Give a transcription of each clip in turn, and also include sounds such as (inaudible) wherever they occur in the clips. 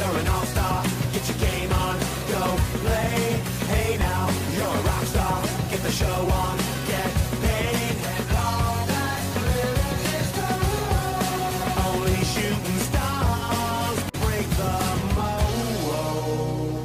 you're an all-star. Get your game on, go play. Hey now, you're a rock star. Get the show on, get paid. And all that glitters is gold. Only shooting stars break the mold.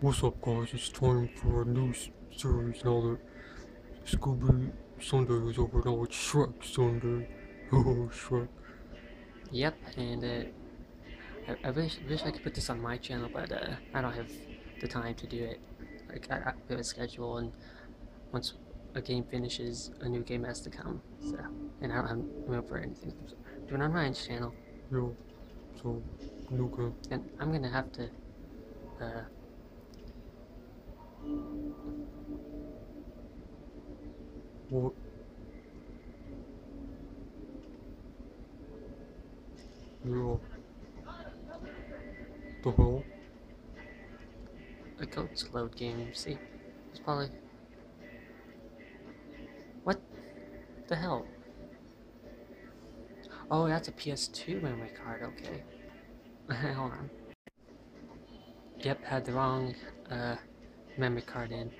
What's up, guys? It's time for a new series now that Scooby Sunday is over. Now it's Shrek Sunday. (laughs) Oh, Shrek. Yep, and uh, I, I wish wish I could put this on my channel, but uh, I don't have the time to do it. Like I, I have a schedule, and once a game finishes, a new game has to come. So, and I don't have room for anything. So, do it on Ryan's channel, Yeah. So, game. and I'm gonna have to. Uh, What? Yeah. The hell? a goat's load game. See, it's probably. What the hell? Oh, that's a PS2 memory card. Okay. (laughs) Hold on. Yep, had the wrong uh, memory card in.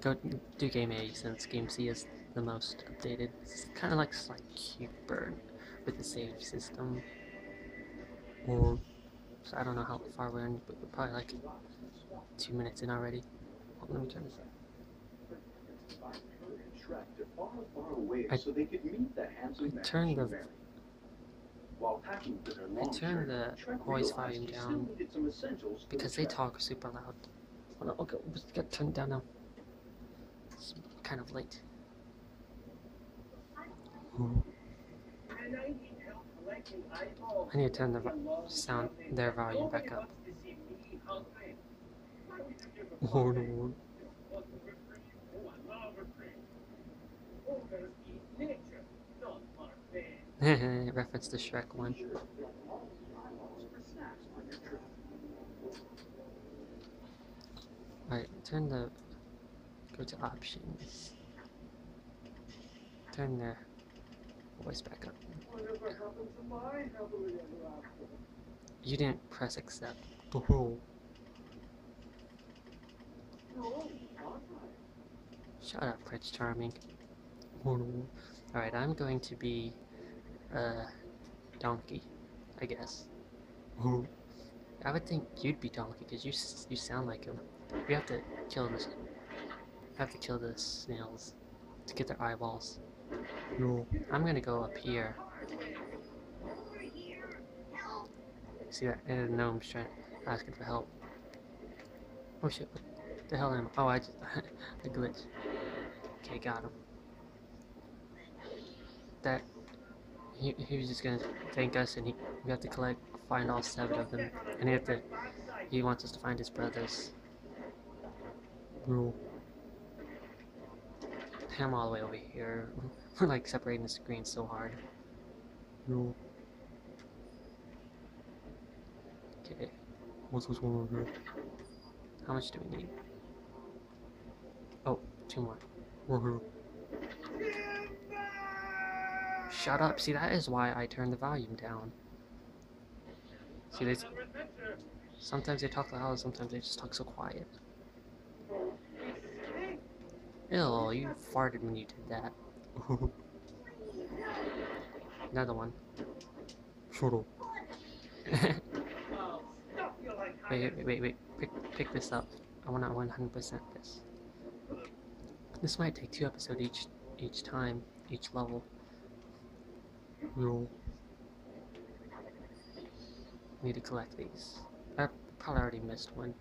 Go do game A since game C is the most updated. It's kind of like Sly Burn with the save system. Or, So I don't know how far we're in, but we're probably like two minutes in already. On, let me turn this up. I- meet the I she the- the voice volume down because they talk super loud. On, okay, let's get turned down now. It's kind of late. I need to turn the sound, their volume back up. oh (laughs) no. Reference to Shrek one. Alright, turn the. Go to options. Turn the voice back up. You didn't press accept. The hell? Shut up, Prince Charming. Alright, I'm going to be. Uh. Donkey, I guess. I would think you'd be Donkey because you you sound like him. We have to kill this. Have to kill the snails to get their eyeballs. Yeah. I'm gonna go up here. See that? And the gnome's trying asking for help. Oh shit! What the hell am? I? Oh, I just (laughs) the glitch. Okay, got him. That he he was just gonna thank us, and he we have to collect, find all seven of them, and he have to. He wants us to find his brothers. Yeah. Him all the way over here. (laughs) We're like separating the screen so hard. No. Okay, What's this one over here? how much do we need? Oh, two more. Here. Shut up. See, that is why I turned the volume down. See, they. Sometimes they talk loud, sometimes they just talk so quiet. Ew, you farted when you did that. Another one. Shut up. (laughs) wait, wait, wait, wait. Pick, pick this up. I want to 100% this. This might take two episodes each, each time, each level. Yeah. Need to collect these. I probably already missed one.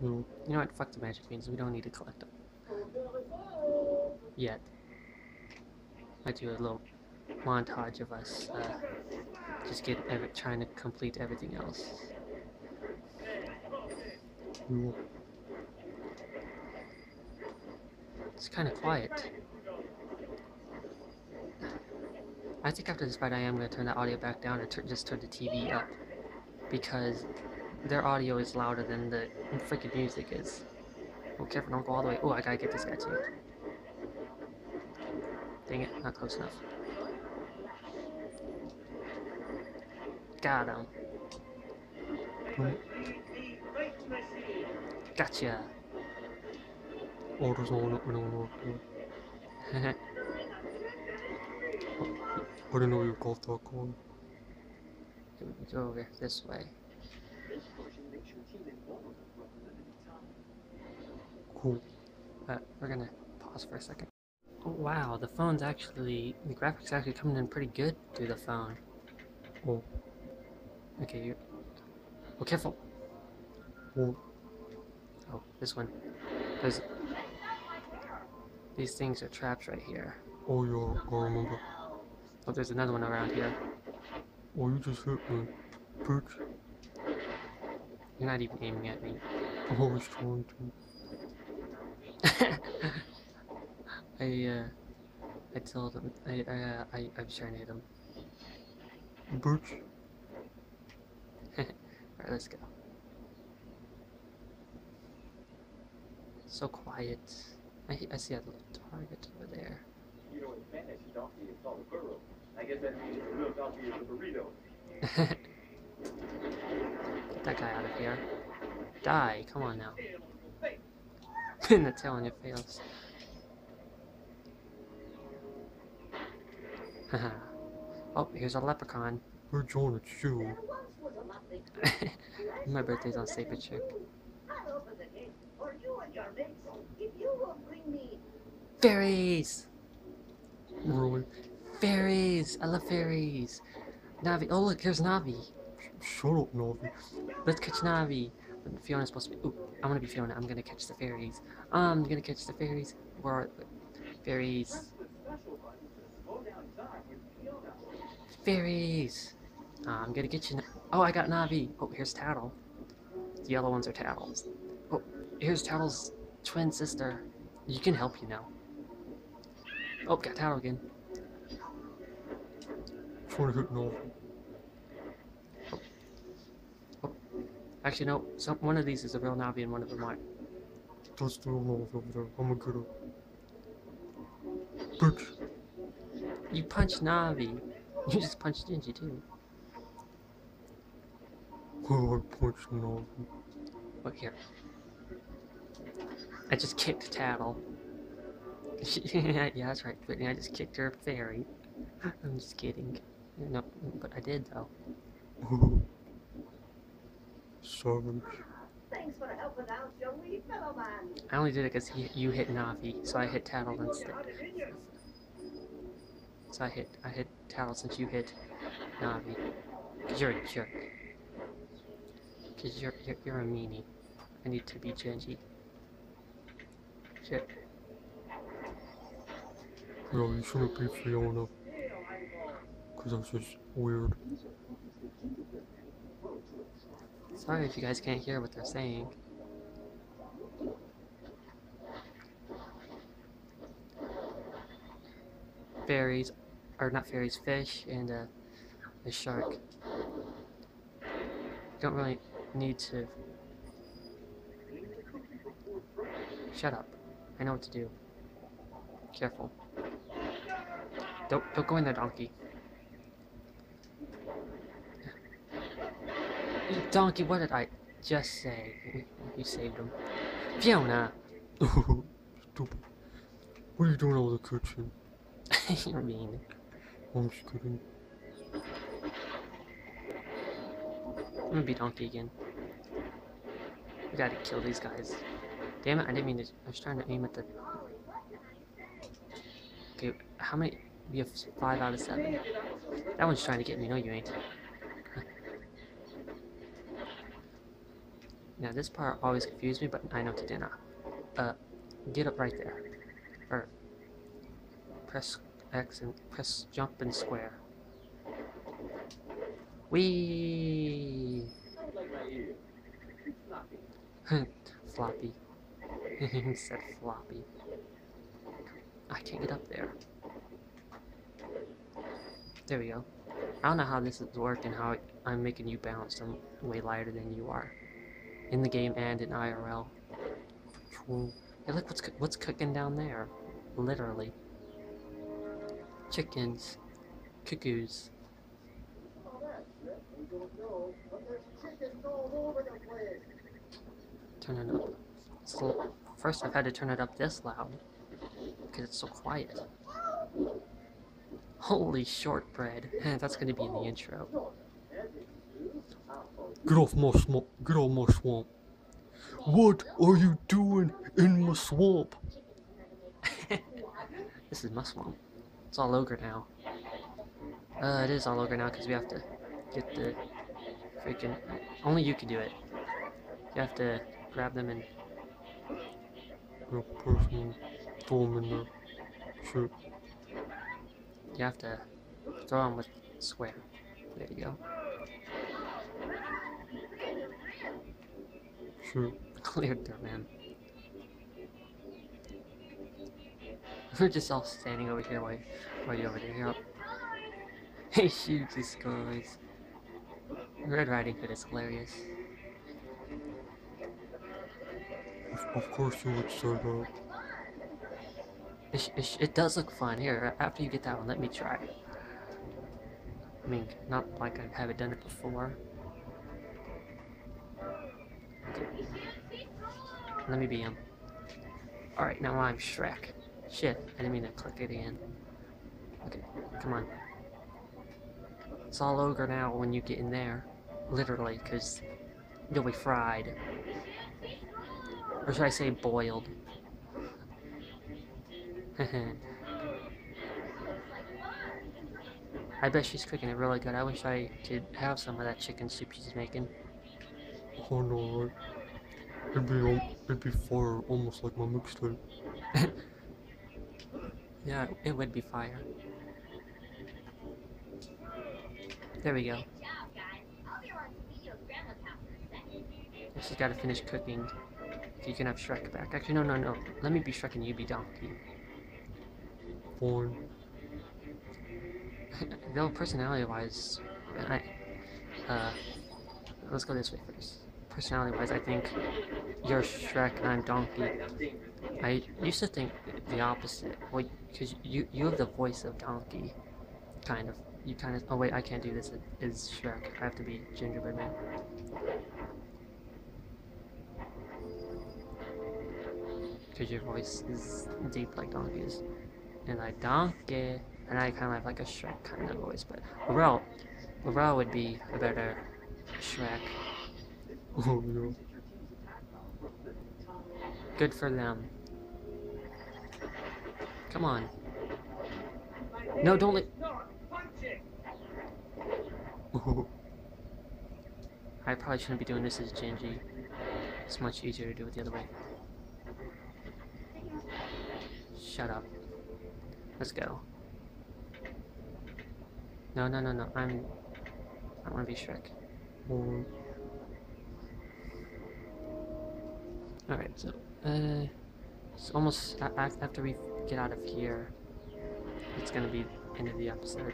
You know what? Fuck the magic beans. We don't need to collect them. Yet. I do a little montage of us uh, just get trying to complete everything else. It's kind of quiet. I think after this fight, I am going to turn the audio back down or just turn the TV up because their audio is louder than the freaking music is. Oh, careful! Don't go all the way. Oh, I gotta get this guy too. Dang it, not close enough. Got him. Gotcha. Orders on up and on up. I didn't know you got that car. Go over this way. Cool. But we're gonna pause for a second. Oh, wow, the phone's actually the graphics actually coming in pretty good through the phone. Oh, Okay, you. Oh, careful. oh, Oh, this one. There's these things are traps right here. oh yeah, I remember. Oh, there's another one around here. Oh, you just hit me. Bitch. You're not even aiming at me. I was trying to. I uh, I told him. I I uh, I I was trying to hit him. Bitch. (laughs) Alright, let's go. So quiet. I I see a little target over there. You know, in Spanish, donkey is called a burro. I guess that means the real donkey is a burrito. (laughs) That guy out of here. Die, come on now. (laughs) Pin the tail on your face. (laughs) Oh, here's a leprechaun. Hey John, it's you. (laughs) My birthday's on Saber Chick. I'll open the gate for you and your mates if you will bring me Fairies! Really? Fairies! I love fairies! Navi. Oh, look, here's Navi. Shut up, Navi. Let's catch Navi. Fiona's supposed to be. Ooh, I'm gonna be Fiona. I'm gonna catch the fairies. I'm gonna catch the fairies. Where are fairies? The special button to slow down time with Fiona. Fairies! Uh, I'm gonna get you. Na- oh, I got Navi. Oh, here's Tattle. The yellow ones are Tattles. Oh, here's Tattle's twin sister. You can help, you know. Oh, got Tattle again. Trying to hit Navi. Actually, no. Some one of these is a real Navi and one of them aren't. That's the real Navi over there. I'm get her. Bitch. You punched Navi. You just punched Gingy too. Oh, I punched Navi. Look here. I just kicked Tattle. (laughs) yeah, that's right, Brittany. I just kicked her fairy. (laughs) I'm just kidding. No, but I did though. (laughs) Thanks for helping out your wee fellow man. I only did it because you hit Navi, so I hit Tattle instead. So I hit I hit Tattle since you hit Navi. Cause you're a jerk. Cause you're you're, you're a meanie. I need to be Gingy. Shit. Yeah, you shouldn't be Fiona. Cause that's just weird. Sorry if you guys can't hear what they're saying. Fairies, or not fairies, fish and uh, a shark. Don't really need to. Shut up. I know what to do. Careful. Don't don't go in there, donkey. You donkey, what did I just say? You saved him. Fiona! Stupid. (laughs) What are you doing of the kitchen? (laughs) You're mean. I'm just kidding. I'm gonna be donkey again. We gotta kill these guys. Damn it, I didn't mean to. I was trying to aim at the. Okay, how many? We have five out of seven. That one's trying to get me. No, you ain't. Now, this part always confused me, but I know to do now. Uh, get up right there. Or, press X and press jump and square. Wee. (laughs) Floppy. (laughs) he said floppy. I can't get up there. There we go. I don't know how this is working, how I'm making you bounce. I'm way lighter than you are. In the game and in IRL. Hey, look what's what's cooking down there. Literally. chickens, cuckoos. Turn it up. First, I've had to turn it up this loud because it's so quiet. Holy shortbread! (laughs) That's gonna be in the intro. Get off my swamp. Get off my swamp. What are you doing in my swamp? (laughs) This is my swamp. It's all ogre now. Uh, it is all ogre now because we have to get the freaking. Only you can do it. You have to grab them and Yeah, personally, throw 'em in the Shit. you have to throw them with square. There you go. (laughs) Cleared them, man. (laughs) We're just all standing over here while, while you're over there. Yep. (laughs) Hey, shoot these guys. Red Riding Hood is hilarious. Of, of course you would say that. It, it, it does look fun. Here, after you get that one, let me try. I mean, not like I haven't done it before. Let me be him. Alright, now I'm Shrek. Shit, I didn't mean to click it again. Okay, come on. It's all ogre now when you get in there. Literally, because you'll be fried. Or should I say boiled? (laughs) I bet she's cooking it really good. I wish I could have some of that chicken soup she's making. Oh no? It'd be, it'd be fire, almost like my mixtape. (laughs) Yeah, it would be fire. There we go. Good job, guys. I'll be around to meet you at Grandma's house in a second. She's got to finish cooking. So you can have Shrek back. Actually, no, no, no. Let me be Shrek and you be Donkey. Fine. (laughs) Though personality-wise, I, uh, let's go this way first. Personality-wise, I think you're Shrek and I'm Donkey. I used to think the opposite. Well, because you you have the voice of Donkey, kind of. You kind of. Oh wait, I can't do this. It is Shrek. I have to be Gingerbread Man. Because your voice is deep like Donkey's, and like Donkey, and I kind of have like a Shrek kind of voice. But overall, overall would be a better Shrek. Oh no. Good for them. Come on. No, don't let. (laughs) I probably shouldn't be doing this as Gingy. It's much easier to do it the other way. Shut up. Let's go. No, no, no, no. I'm. I want to be Shrek. Alright. Alright, so, uh, it's almost after we get out of here, it's gonna be end of the episode.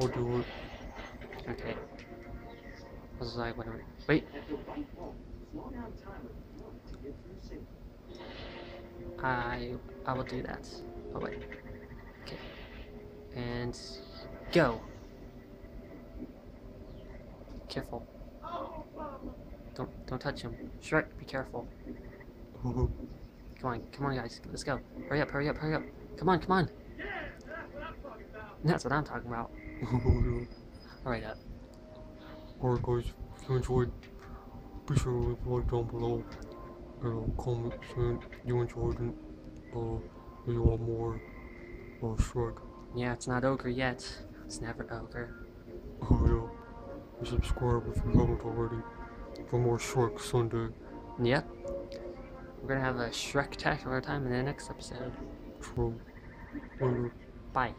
I'll do. Okay. This was like wait. Slow down time to get through safely. I I will do that. Oh wait. Okay. And go. Careful. Don't don't touch him. Shrek, be careful. Come on, come on, guys. Let's go. Hurry up, hurry up, hurry up. Come on, come on. That's what I'm talking about. (laughs) Hurry up. Alright guys, if you enjoyed, be sure to leave a like down below. And uh, comment saying you enjoyed it. Uh, you want more uh, Shrek. Yeah, it's not ogre yet. It's never ogre. (laughs) Oh yeah. And subscribe if you haven't already. For more Shrek Sunday. Yep. We're gonna have a Shrek-tacular time in the next episode. True. Bye.